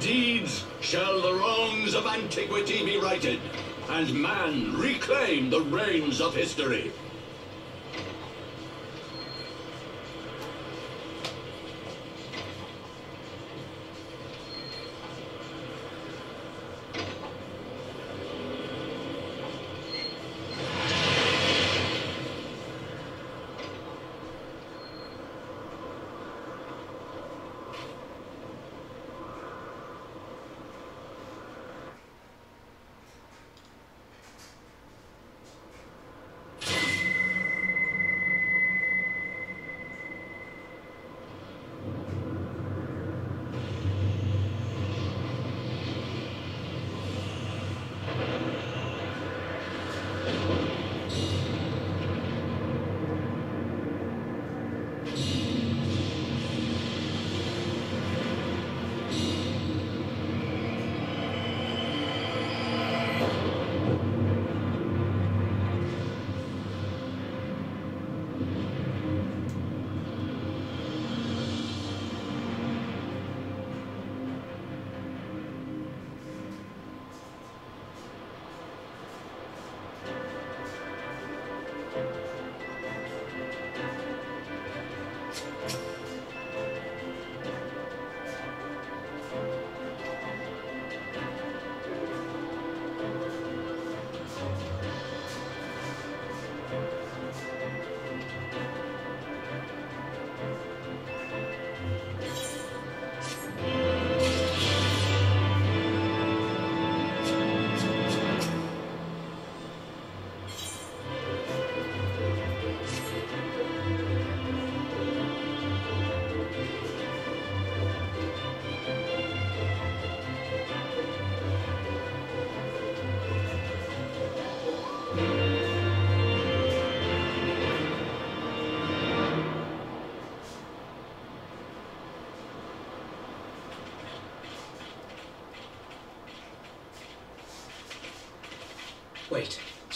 deeds shall the wrongs of antiquity be righted, and man reclaim the reins of history.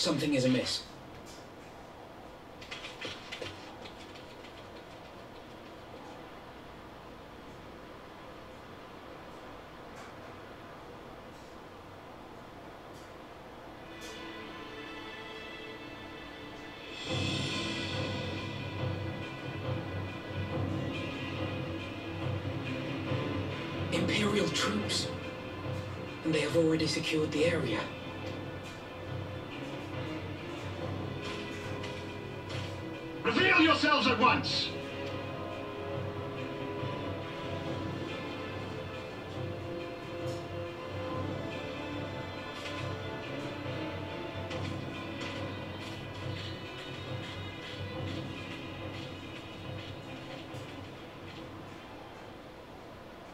Something is amiss. Imperial troops. And they have already secured the area. Reveal yourselves at once!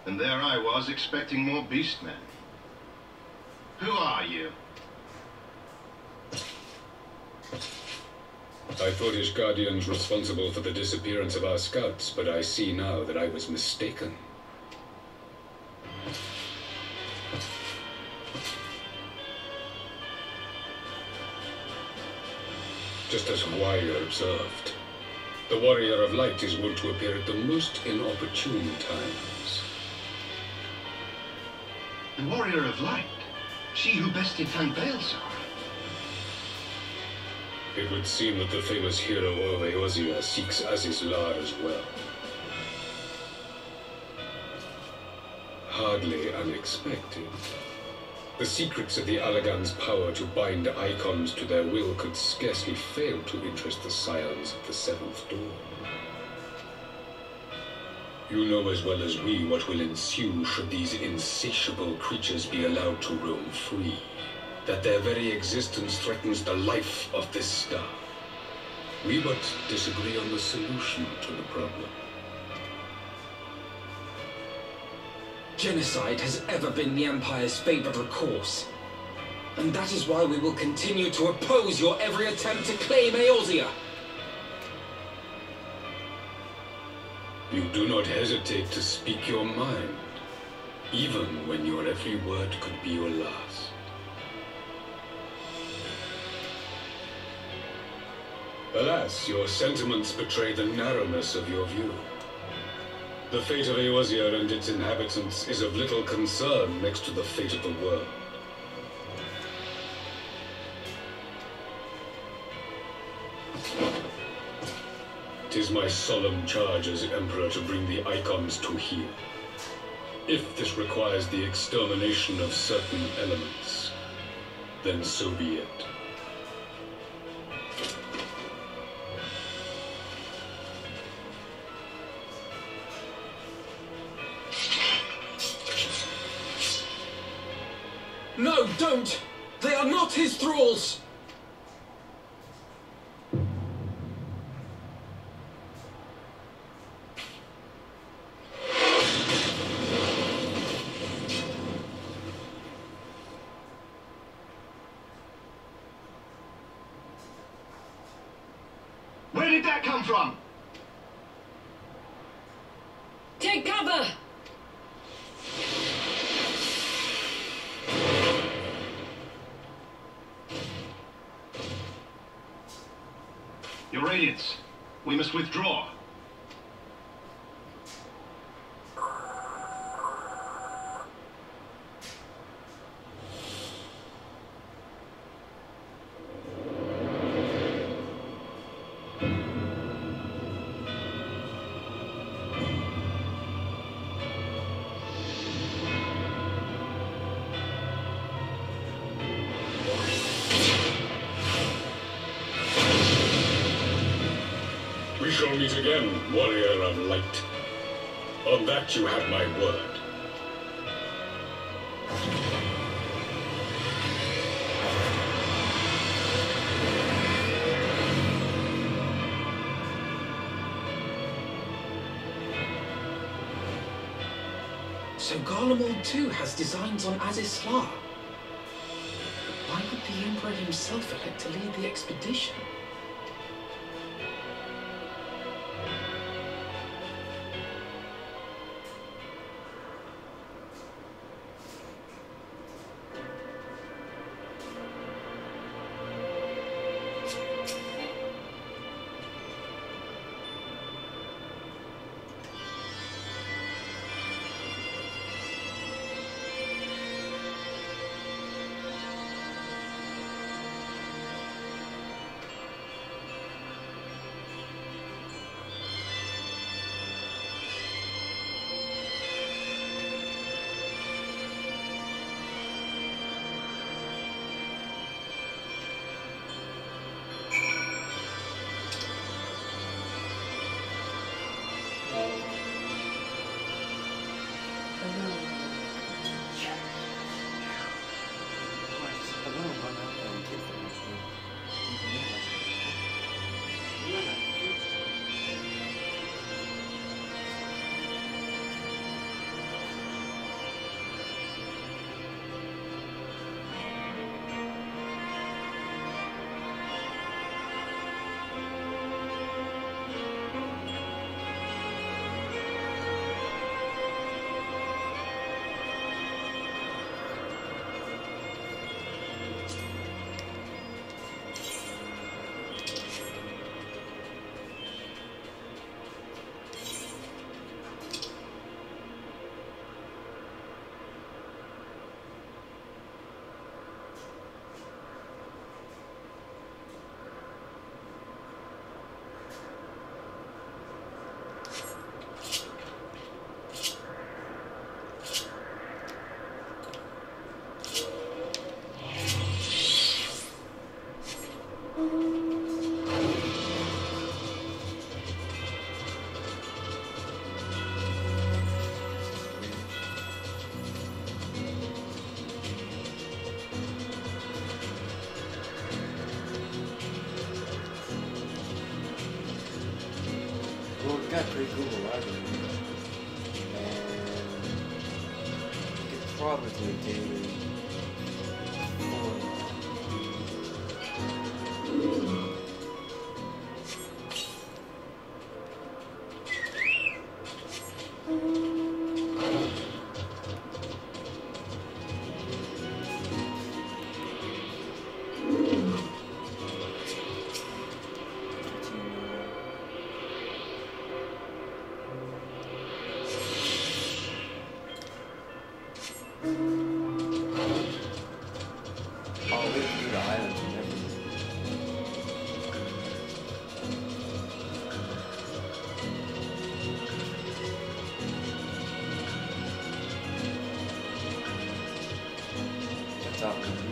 And there I was expecting more beastmen. Who are you? I thought his guardians responsible for the disappearance of our scouts, but I see now that I was mistaken. Just as Warrior observed, the Warrior of Light is wont to appear at the most inopportune times. The Warrior of Light? She who bested van Baelsar? It would seem that the famous hero of Eorzea seeks Azys Lla as well. Hardly unexpected. The secrets of the Allagan's power to bind eikons to their will could scarcely fail to interest the scions of the Seventh Dawn. You know as well as we what will ensue should these insatiable creatures be allowed to roam free that their very existence threatens the life of this star. We but disagree on the solution to the problem. Genocide has ever been the Empire's favorite recourse. And that is why we will continue to oppose your every attempt to claim Eorzea. You do not hesitate to speak your mind, even when your every word could be your last. Alas, your sentiments betray the narrowness of your view. The fate of Eorzea and its inhabitants is of little concern next to the fate of the world. Tis my solemn charge as Emperor to bring the Eikons to here. If this requires the extermination of certain elements, then so be it. No, don't! They are not his thralls! Where did that come from? Take cover! We must withdraw. Shall meet again, warrior of light. On that you have my word. So Garlemald too has designs on Azys Lla. Why would the Emperor himself elect to lead the expedition? You could probably do competing.